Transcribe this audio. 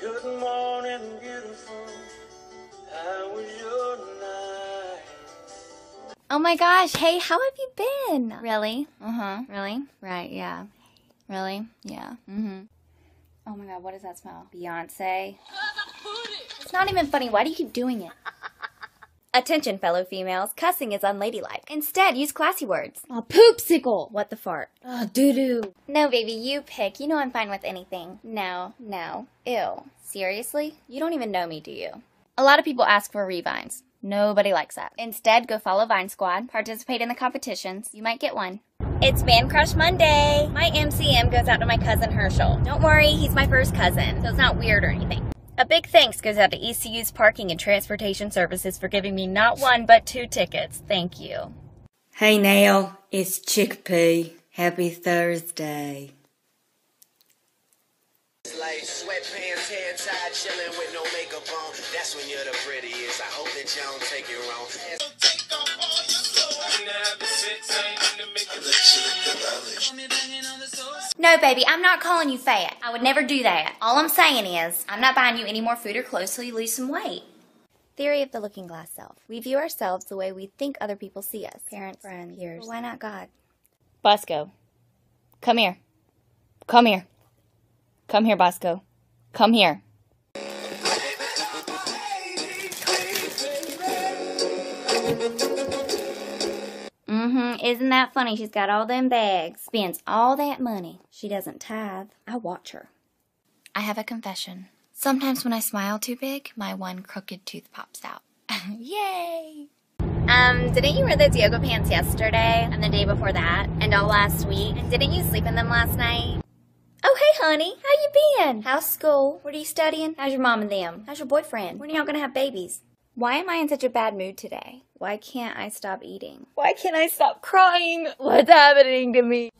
Good morning, beautiful. How was your night? Oh my gosh, hey, how have you been? Really? Uh huh. Really? Right, yeah. Really? Yeah. Mm hmm. Oh my god, what does that smell? Beyonce. It's not even funny. Why do you keep doing it? Attention, fellow females. Cussing is unladylike. Instead, use classy words. A poopsicle. What the fart? Oh, doo doo. No, baby, you pick. You know I'm fine with anything. No, no. Ew. Seriously? You don't even know me, do you? A lot of people ask for revines. Nobody likes that. Instead, go follow Vine Squad, participate in the competitions. You might get one. It's Man Crush Monday. My MCM goes out to my cousin Herschel. Don't worry, he's my first cousin, so it's not weird or anything. A big thanks goes out to ECU's Parking and Transportation Services for giving me not one but two tickets. Thank you. Hey now, it's Chickpea. Happy Thursday. It's like sweatpants, hair tied, chilling with no makeup on. That's when you're the prettiest. I hope that you don't take it wrong. No, baby, I'm not calling you fat. I would never do that. All I'm saying is, I'm not buying you any more food or clothes till you lose some weight. Theory of the looking glass self. We view ourselves the way we think other people see us. Parents, friends, peers. Well, why not God? Bosco, come here. Come here. Come here, Bosco. Come here. Isn't that funny? She's got all them bags, spends all that money. She doesn't tithe. I watch her. I have a confession. Sometimes when I smile too big, my one crooked tooth pops out. Yay! Um, didn't you wear those yoga pants yesterday and the day before that and all last week? And didn't you sleep in them last night? Oh, hey, honey. How you been? How's school? What are you studying? How's your mom and them? How's your boyfriend? When are y'all gonna have babies? Why am I in such a bad mood today? Why can't I stop eating? Why can't I stop crying? What's happening to me?